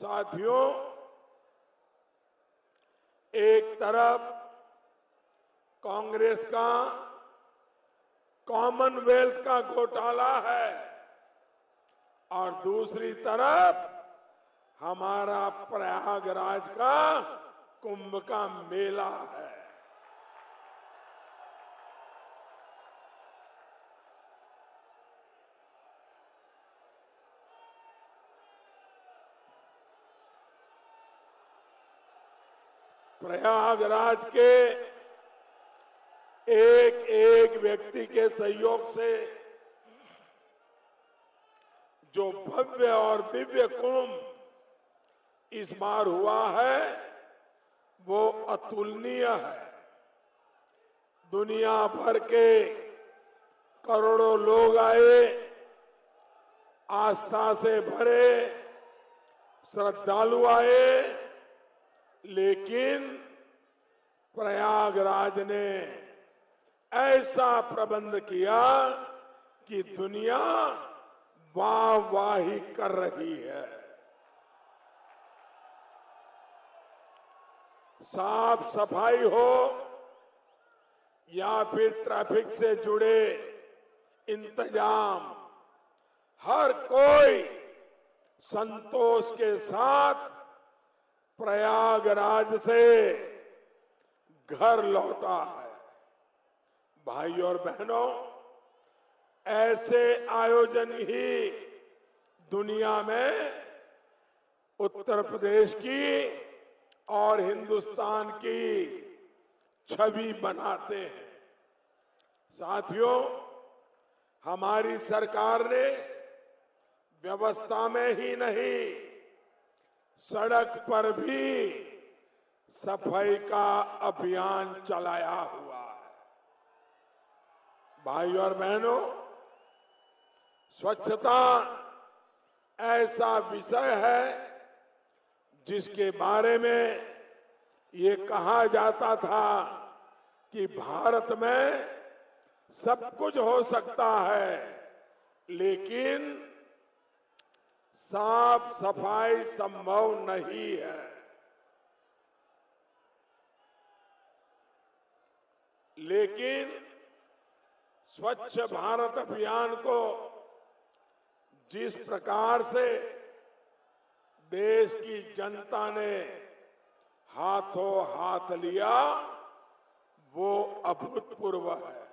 साथियों, एक तरफ़ कांग्रेस का, कॉमनवेल्थ का घोटाला है, और दूसरी तरफ़ हमारा प्रयागराज का कुंभ का मेला है। प्रयागराज के एक एक व्यक्ति के सहयोग से जो भव्य और दिव्य कुंभ इस बार हुआ है, वो अतुलनीय है। दुनिया भर के करोड़ों लोग आए, आस्था से भरे, श्रद्धालु आए लेकिन प्रयागराज ने ऐसा प्रबंध किया कि दुनिया वाह वाही कर रही है। साफ़ सफ़ाई हो या फिर ट्रैफ़िक से जुड़े इंतज़ाम, हर कोई संतोष के साथ प्रयागराज से घर लौटा है। भाई और बहनों, ऐसे आयोजन ही दुनिया में उत्तर प्रदेश की और हिंदुस्तान की छवि बनाते हैं। साथियों, हमारी सरकार ने व्यवस्था में ही नहीं सड़क पर भी सफ़ाई का अभियान चलाया हुआ है। भाई और बहनों, स्वच्छता ऐसा विषय है जिसके बारे में ये कहा जाता था कि भारत में सब कुछ हो सकता है, लेकिन साफ़ सफ़ाई संभव नहीं है। लेकिन स्वच्छ भारत अभियान को जिस प्रकार से देश की जनता ने हाथों हाथ लिया, वो अभूतपूर्व है।